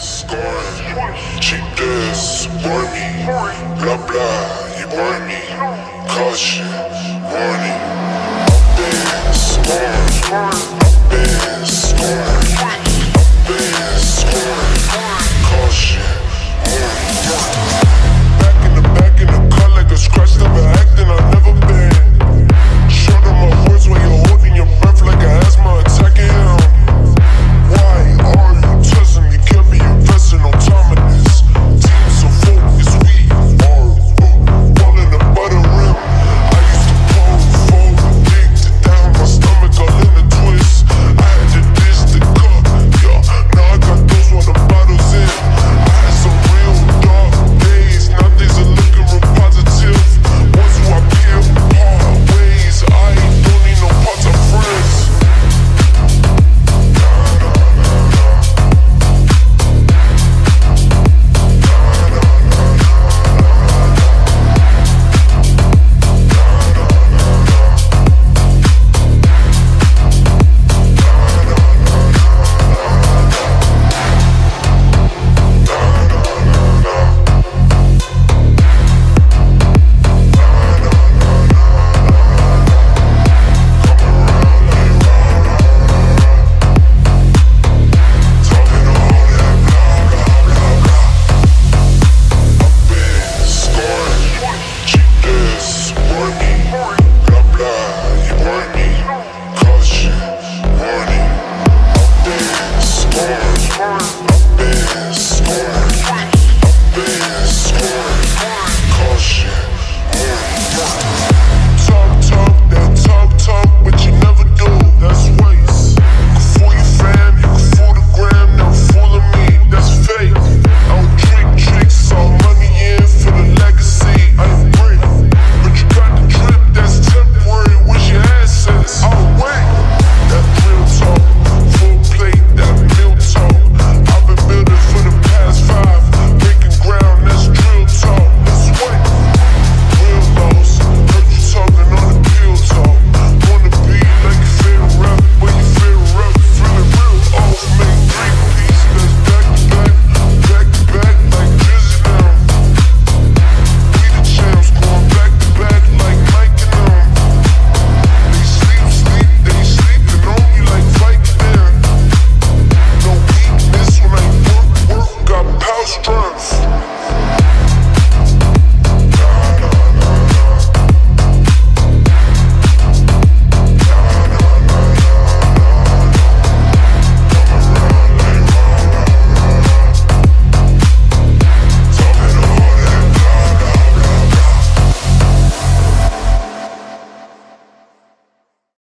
Scorn, Cheap gas, boy me. Blah blah, you boy me. Caution, warning. I've been.